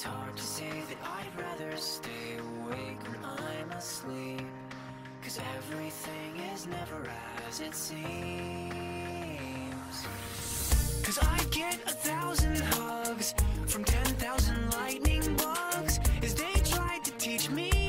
It's hard to say that I'd rather stay awake when I'm asleep Cause everything is never as it seems. Cause I get a thousand hugs from ten thousand lightning bugs As they tried to teach me